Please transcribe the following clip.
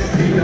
Gracias.